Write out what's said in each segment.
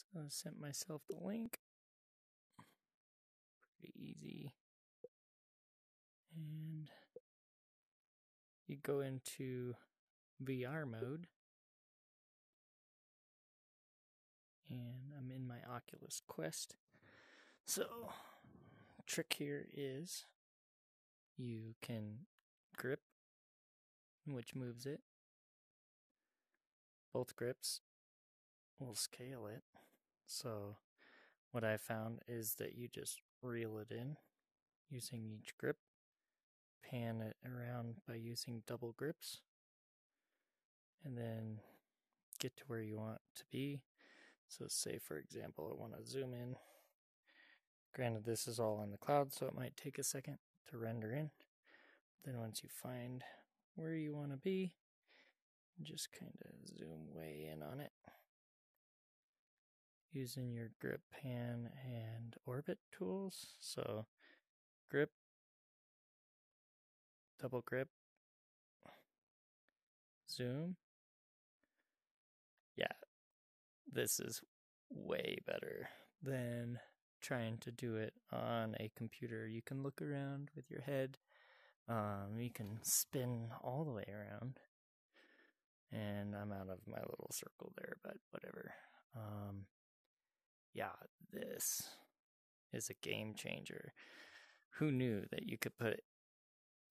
So I sent myself the link. Pretty easy. And you go into VR mode. And I'm in my Oculus Quest. So, trick here is you can grip, which moves it. Both grips will scale it. So, what I found is that you just reel it in using each grip, pan it around by using double grips, and then get to where you want to be. So, say for example, I want to zoom in. Granted, this is all in the cloud, so it might take a second to render in. Then, once you find where you want to be, just kind of zoom way in on it using your grip pan and orbit tools. So, grip, double grip, zoom. Yeah, this is way better than trying to do it on a computer. You can look around with your head, um, you can spin all the way around. And I'm out of my little circle there, but whatever. Um, yeah, this is a game changer. Who knew that you could put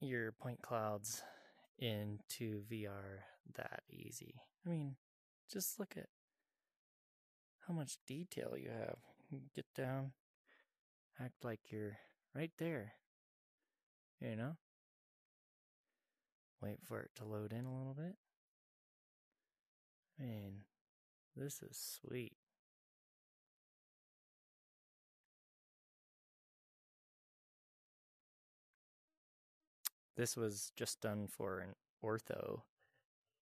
your point clouds into VR that easy? I mean, just look at how much detail you have. Get down, act like you're right there. You know? Wait for it to load in a little bit. I mean, this is sweet. This was just done for an ortho,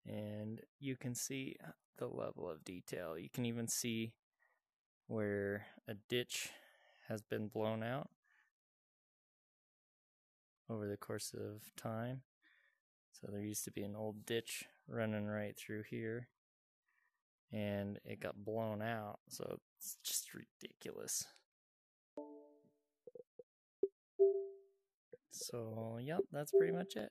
and you can see uh, the level of detail. You can even see where a ditch has been blown out over the course of time. So there used to be an old ditch running right through here, and it got blown out. So it's just ridiculous. So, yep, that's pretty much it.